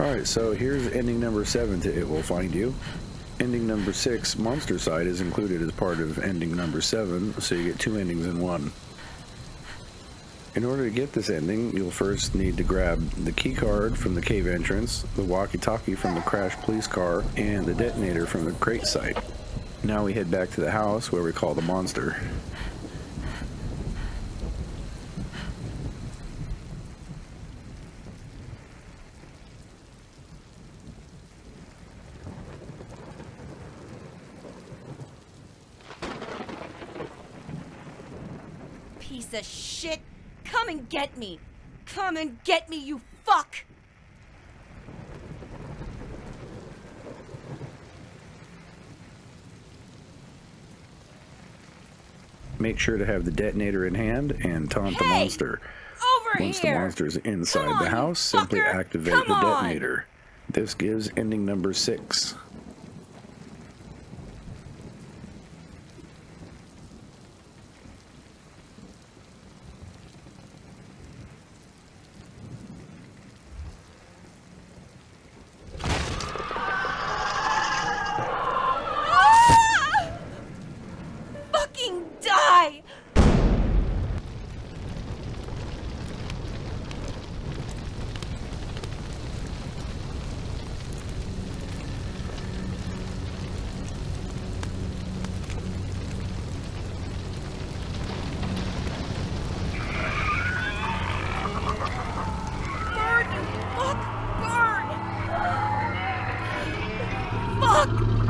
Alright, so here's ending number 7 to It Will Find You. Ending number 6, Monstercide, is included as part of ending number 7, so you get two endings in one. In order to get this ending, you'll first need to grab the key card from the cave entrance, the walkie-talkie from the crashed police car, and the detonator from the crate site. Now we head back to the house where we call the monster. Piece of shit! Come and get me! Come and get me, you fuck! Make sure to have the detonator in hand and taunt the monster. Over Once here! the monster is inside on, the house, simply activate Come the on! detonator. This gives ending number 6. Ah! Fucking die! Burn, you fuck! Burn!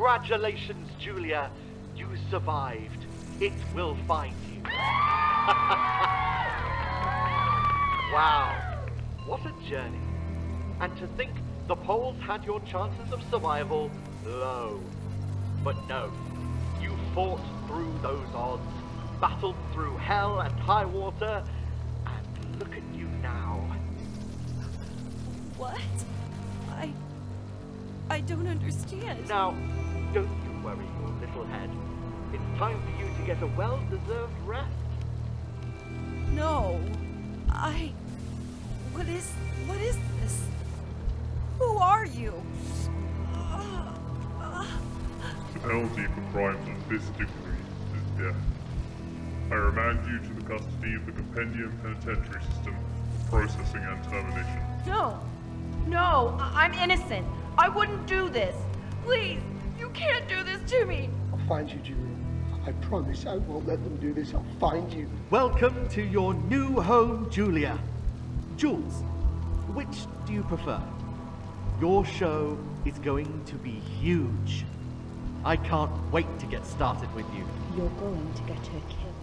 Congratulations, Julia. You survived. It will find you. wow. What a journey. And to think the polls had your chances of survival low. But no. You fought through those odds, battled through hell and high water, and look at you now. What? I. I don't understand. Now, don't you worry your little head. It's time for you to get a well-deserved rest. No. I. What is. What is this? Who are you? The penalty for crimes of this degree is death. I remand you to the custody of the Compendium Penitentiary System for processing and termination. No. No, I- I'm innocent. I wouldn't do this. Please, you can't do this to me. I'll find you, Julia. I promise I won't let them do this. I'll find you. Welcome to your new home, Julia. Jules, which do you prefer? Your show is going to be huge. I can't wait to get started with you. You're going to get her killed.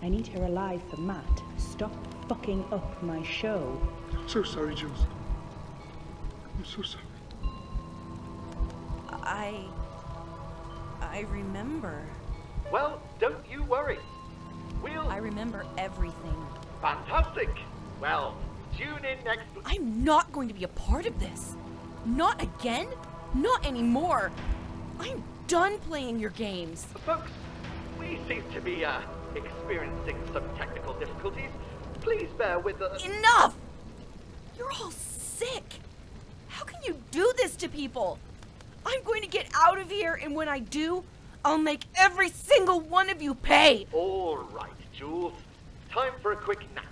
I need her alive for Matt. Stop fucking up my show. I'm so sorry, Jules. I'm so sorry. I. I remember. Well, don't you worry. We'll. I remember everything. Fantastic! Well, tune in next. I'm not going to be a part of this. Not again? Not anymore. I'm done playing your games. Folks, we seem to be uh, experiencing some technical difficulties. Please bear with us. Enough! You're all sick. How can you do this to people? I'm going to get out of here, and when I do, I'll make every single one of you pay. All right, Jules. Time for a quick nap.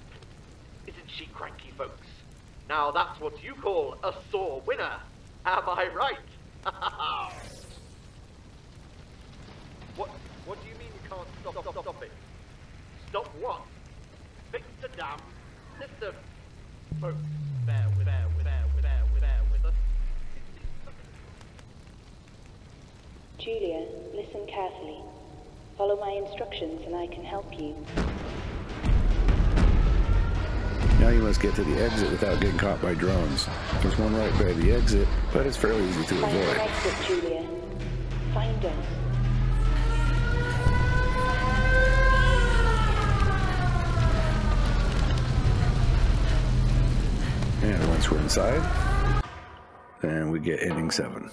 Isn't she cranky, folks? Now that's what you call a sore winner. Am I right? what? What do you mean you can't stop, stop, stop it? Stop what? Fix the damn system. Folks, bear with, bear with, bear with, bear with, bear with us. Julia, listen carefully. Follow my instructions and I can help you. Now you must get to the exit without getting caught by drones. There's one right by the exit, but it's fairly easy to Find avoid. exit, Julia. Find us. And once we're inside, then we get ending seven.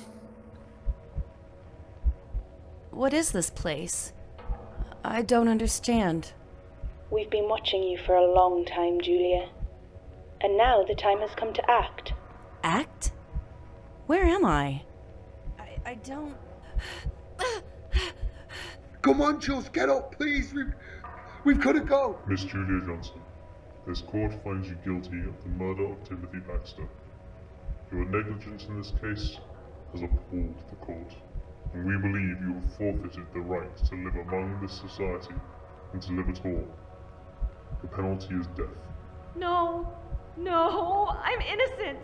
What is this place? I don't understand. We've been watching you for a long time, Julia. And now the time has come to act. Act? Where am I? I, I don't. Come on, Jules, get up, please. We've, we've got to go. Miss Julia Johnson, this court finds you guilty of the murder of Timothy Baxter. Your negligence in this case has appalled the court, and we believe you have forfeited the right to live among this society and to live at all. The penalty is death. No, no, I'm innocent.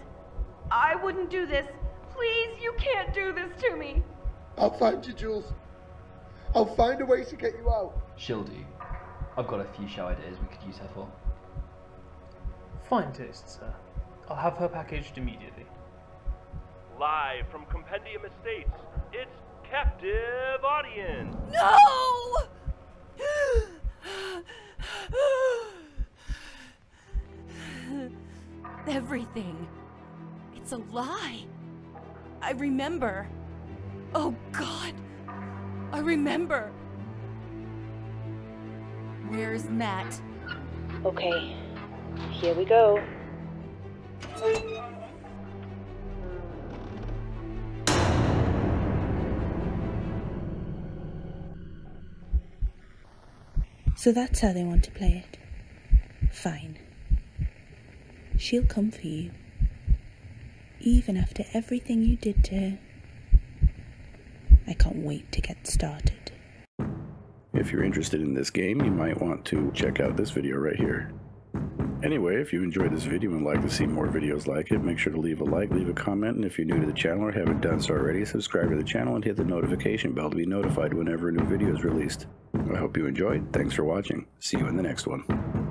I wouldn't do this. Please, you can't do this to me. I'll find you, Jules. I'll find a way to get you out. She'll do. I've got a few show ideas we could use her for. Fine taste, sir. I'll have her packaged immediately. Live from Compendium Estates, it's Captive Audience. No! Everything. It's a lie. I remember. Oh, God. I remember. Where's Matt? Okay, here we go. So that's how they want to play it. Fine. She'll come for you. Even after everything you did to her. I can't wait to get started. If you're interested in this game, you might want to check out this video right here. Anyway, if you enjoyed this video and like to see more videos like it, make sure to leave a like, leave a comment, and if you're new to the channel or haven't done so already, subscribe to the channel and hit the notification bell to be notified whenever a new video is released. I hope you enjoyed. Thanks for watching. See you in the next one.